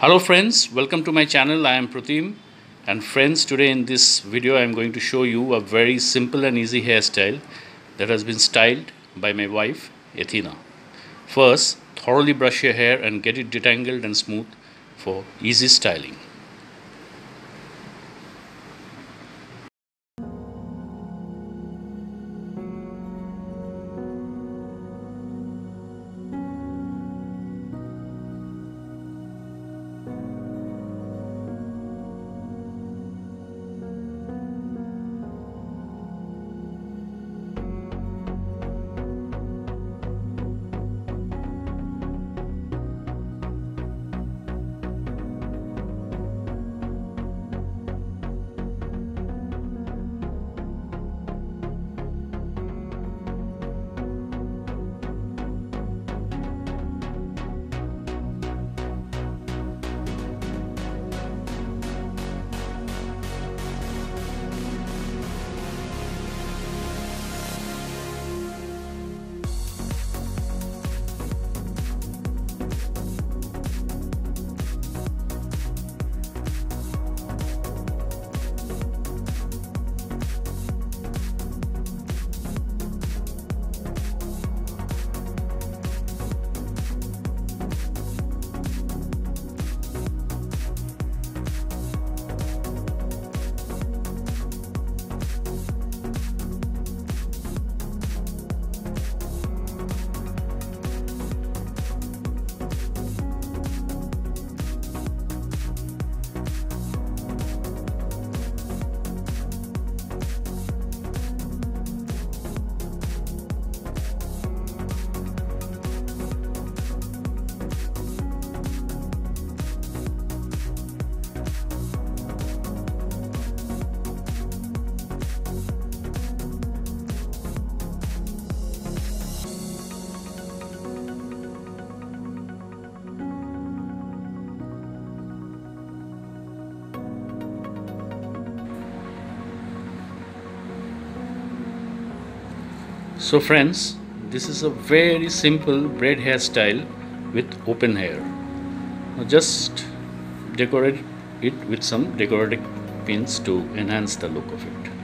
Hello friends, welcome to my channel. I am Pratim and friends today in this video I am going to show you a very simple and easy hairstyle that has been styled by my wife Athena. First, thoroughly brush your hair and get it detangled and smooth for easy styling. So friends, this is a very simple braid hairstyle with open hair. Now just decorate it with some decorative pins to enhance the look of it.